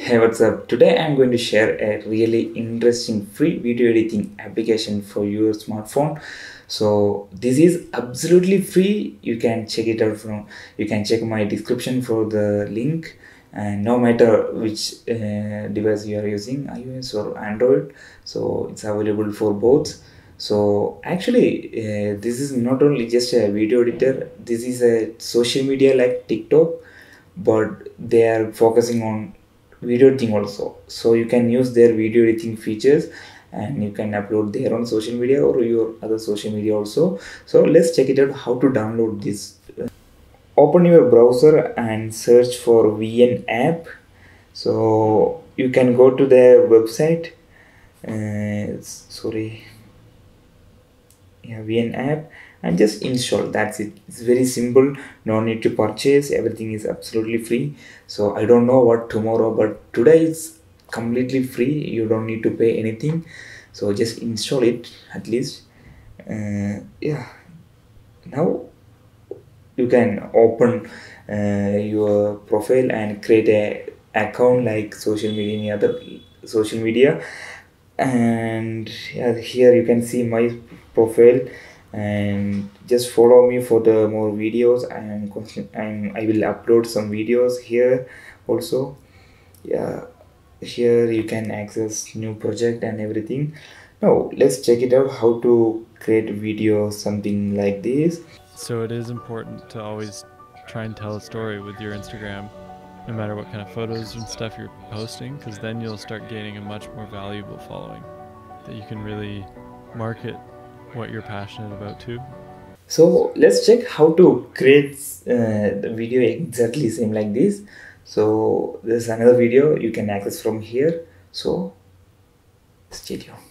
Hey, what's up? Today I'm going to share a really interesting free video editing application for your smartphone. So this is absolutely free. You can check it out from you can check my description for the link and no matter which uh, device you are using iOS or Android so it's available for both so actually uh, this is not only just a video editor this is a social media like TikTok but they are focusing on video editing also. So you can use their video editing features and you can upload there on social media or your other social media also. So let's check it out how to download this. Open your browser and search for vn app. So you can go to their website. Uh, sorry yeah vn app and just install that's it. It's very simple no need to purchase everything is absolutely free. So i don't know what tomorrow but today it's completely free you don't need to pay anything. So just install it at least. Uh, yeah. Now you can open uh, your profile and create a account like social media any other social media. And yeah, here you can see my profile and just follow me for the more videos and and I will upload some videos here also. Yeah here you can access new project and everything. Now let's check it out how to create video something like this. So it is important to always try and tell a story with your Instagram, no matter what kind of photos and stuff you're posting, because then you'll start gaining a much more valuable following that you can really market what you're passionate about too. so let's check how to create uh, the video exactly same like this. So there's another video you can access from here. So stay tuned